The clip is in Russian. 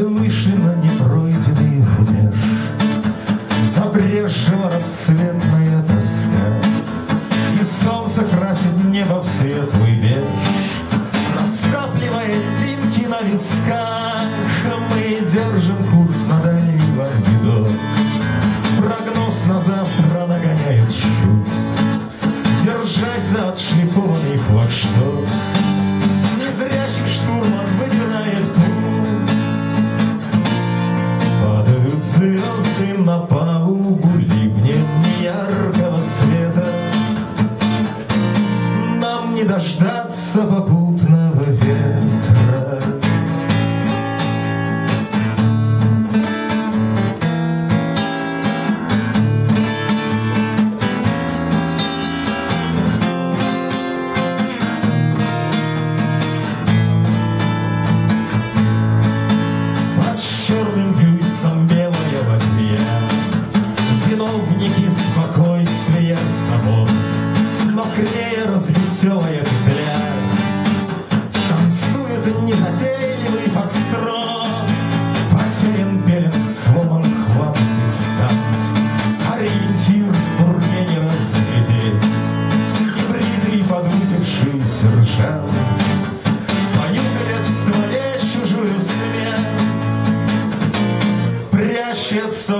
тобой выше на непройденных меж. Забрежила рассветная тоска И солнце красит небо в светлый беж. Раскапливая динки на висках Мы держим курс на дальний вагнедок Прогноз на завтра нагоняет шут Держать за отшлифовку не дождаться попутного ветра. Под черным юйсом белого дня Виновники спокойствия свобод, но крее разве веселая петля. Танцует незатейливый фокстрот Потерян белен, сломан хват и Ориентир в бурне не разглядеть. Небритый подвыпивший сержант Поют лет в стволе чужую смерть. Прячется